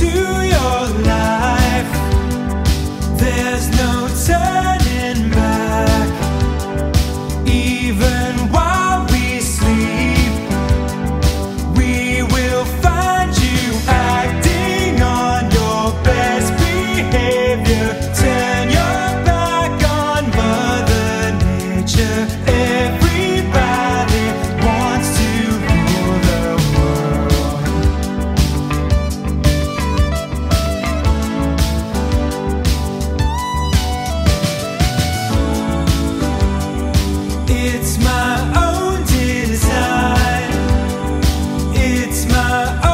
to my